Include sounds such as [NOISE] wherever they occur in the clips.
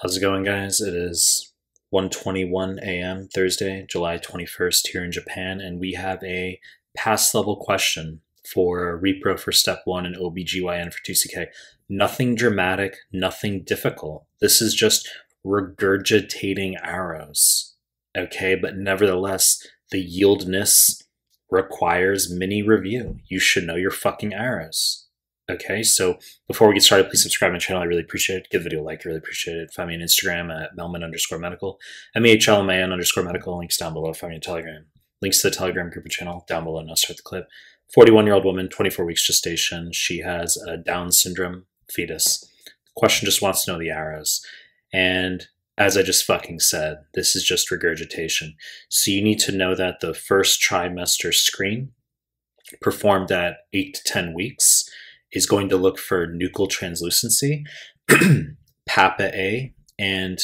How's it going, guys? It is 1:21 a.m. Thursday, July 21st here in Japan, and we have a pass level question for Repro for Step 1 and OBGYN for 2CK. Nothing dramatic, nothing difficult. This is just regurgitating arrows. Okay, but nevertheless, the yieldness requires mini review. You should know your fucking arrows. Okay, so before we get started, please subscribe to my channel. I really appreciate it. Give the video a like. I really appreciate it. Find me on Instagram at mehlman underscore medical, M-E-H-L-M-A-N underscore medical. Links down below. Find me on Telegram. Links to the Telegram group and channel down below. Now start the clip. 41-year-old woman, 24 weeks gestation. She has a Down syndrome fetus. The question just wants to know the arrows. And as I just fucking said, this is just regurgitation. So you need to know that the first trimester screen performed at 8 to 10 weeks is going to look for nuchal translucency, [CLEARS THROAT] PAPP-A, and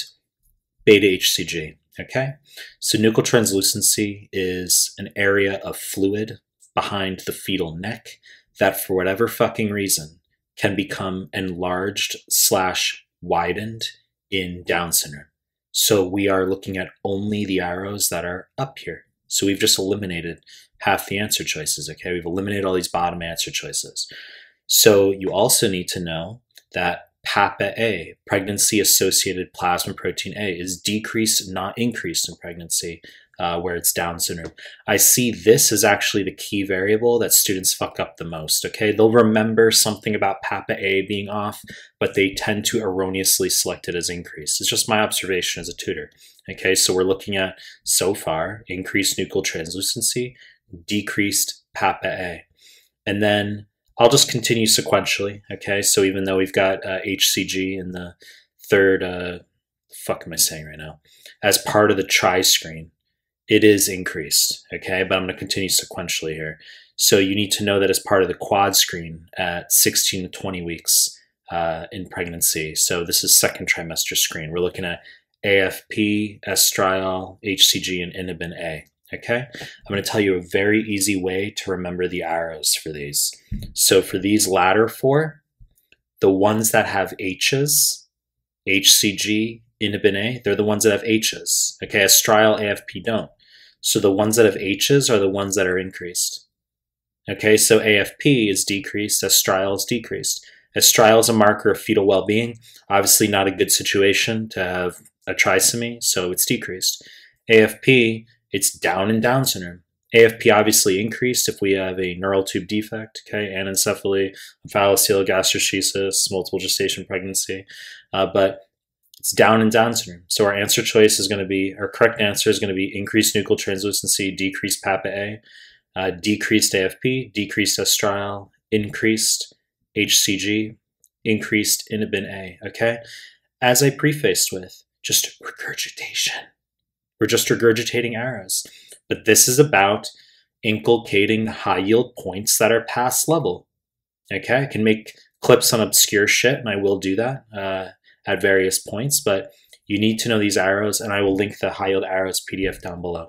beta HCG. Okay, so nuchal translucency is an area of fluid behind the fetal neck that, for whatever fucking reason, can become enlarged slash widened in Down syndrome. So we are looking at only the arrows that are up here. So we've just eliminated half the answer choices. Okay, we've eliminated all these bottom answer choices. So you also need to know that PAPP-A, pregnancy associated plasma protein A, is decreased, not increased in pregnancy uh, where it's Down syndrome. I see this as actually the key variable that students fuck up the most. Okay, they'll remember something about PAPP-A being off, but they tend to erroneously select it as increased. It's just my observation as a tutor. Okay, so we're looking at so far increased nuchal translucency, decreased PAPP-A. And then I'll just continue sequentially. Okay, so even though we've got uh, HCG in the third, uh, fuck am I saying right now, as part of the tri screen, it is increased. Okay, but I'm to continue sequentially here. So you need to know that as part of the quad screen at 16 to 20 weeks uh, in pregnancy. So this is second trimester screen. We're looking at AFP, estriol, HCG, and inhibin A. Okay, I'm going to tell you a very easy way to remember the arrows for these. So for these latter four, the ones that have H's, HCG, inhibin A, they're the ones that have H's. Okay, estriol, AFP don't. So the ones that have H's are the ones that are increased. Okay, so AFP is decreased, estriol is decreased. Estriol is a marker of fetal well-being. Obviously not a good situation to have a trisomy, so it's decreased. AFP it's down in Down syndrome. AFP obviously increased if we have a neural tube defect, okay, anencephaly, omphalocele multiple gestation pregnancy, uh, but it's down in Down syndrome. So our answer choice is going to be, our correct answer is going to be increased nuchal translucency, decreased PAPP-A, uh, decreased AFP, decreased estriol, increased HCG, increased inhibin A, okay? As I prefaced with, just regurgitation. We're just regurgitating arrows. But this is about inculcating high yield points that are past level. Okay, I can make clips on obscure shit, and I will do that uh, at various points, but you need to know these arrows, and I will link the high yield arrows PDF down below.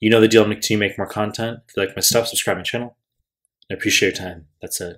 You know the deal, I'm going to make more content. If you like my stuff, subscribe my channel. I appreciate your time. That's it.